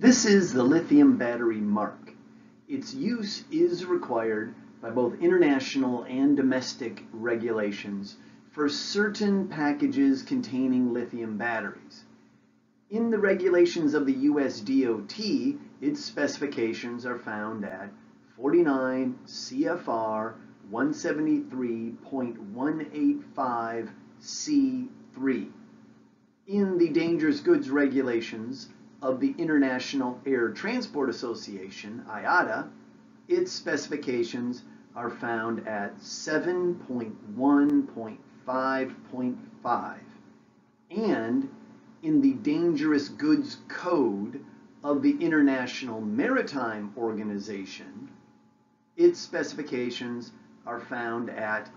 This is the lithium battery mark. Its use is required by both international and domestic regulations for certain packages containing lithium batteries. In the regulations of the US DOT, its specifications are found at 49 CFR 173.185 C3. In the dangerous goods regulations of the International Air Transport Association, IATA, its specifications are found at 7.1.5.5. And in the Dangerous Goods Code of the International Maritime Organization, its specifications are found at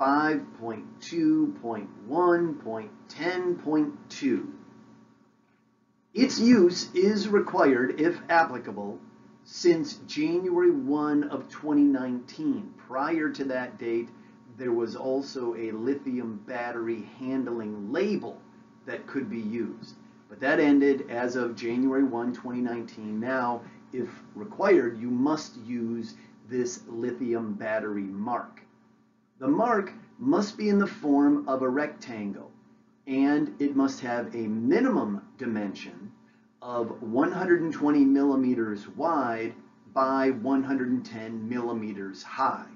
5.2.1.10.2. Its use is required, if applicable, since January 1 of 2019. Prior to that date, there was also a lithium battery handling label that could be used. But that ended as of January 1, 2019. Now, if required, you must use this lithium battery mark. The mark must be in the form of a rectangle and it must have a minimum dimension of 120 millimeters wide by 110 millimeters high.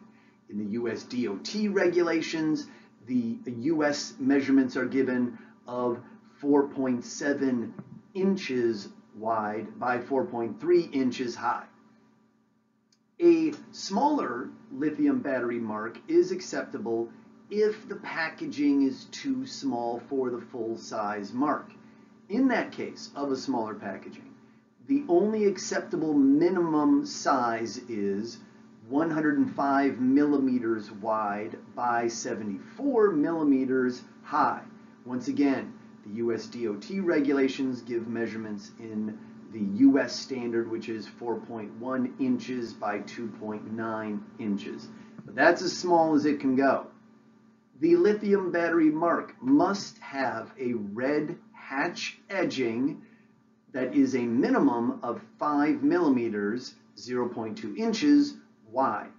In the US DOT regulations, the US measurements are given of 4.7 inches wide by 4.3 inches high. A smaller lithium battery mark is acceptable if the packaging is too small for the full size mark. In that case of a smaller packaging, the only acceptable minimum size is 105 millimeters wide by 74 millimeters high. Once again, the US DOT regulations give measurements in the US standard, which is 4.1 inches by 2.9 inches. But that's as small as it can go. The lithium battery mark must have a red hatch edging that is a minimum of 5 millimeters, 0.2 inches wide.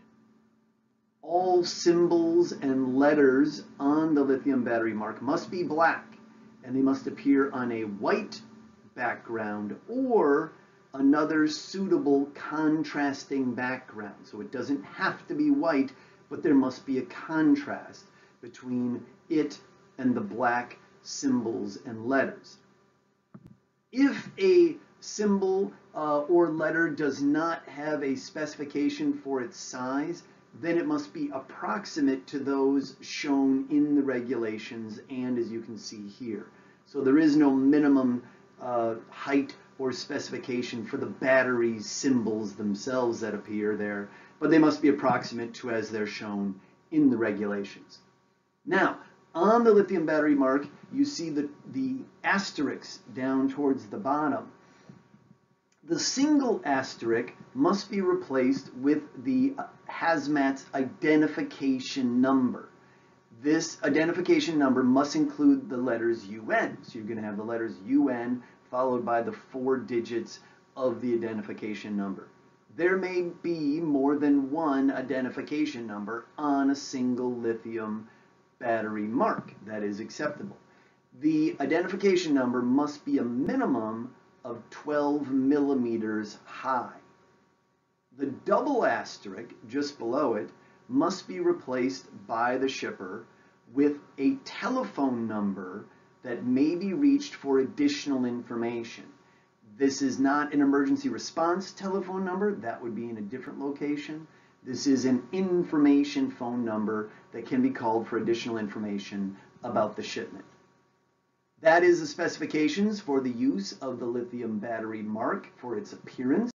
All symbols and letters on the lithium battery mark must be black and they must appear on a white background or another suitable contrasting background. So it doesn't have to be white, but there must be a contrast between it and the black symbols and letters. If a symbol uh, or letter does not have a specification for its size, then it must be approximate to those shown in the regulations and as you can see here. So there is no minimum uh, height or specification for the battery symbols themselves that appear there, but they must be approximate to as they're shown in the regulations. Now, on the lithium battery mark, you see the, the asterisk down towards the bottom. The single asterisk must be replaced with the hazmat's identification number. This identification number must include the letters UN. So you're going to have the letters UN followed by the four digits of the identification number. There may be more than one identification number on a single lithium battery mark that is acceptable. The identification number must be a minimum of 12 millimeters high. The double asterisk just below it must be replaced by the shipper with a telephone number that may be reached for additional information. This is not an emergency response telephone number, that would be in a different location. This is an information phone number that can be called for additional information about the shipment. That is the specifications for the use of the lithium battery mark for its appearance.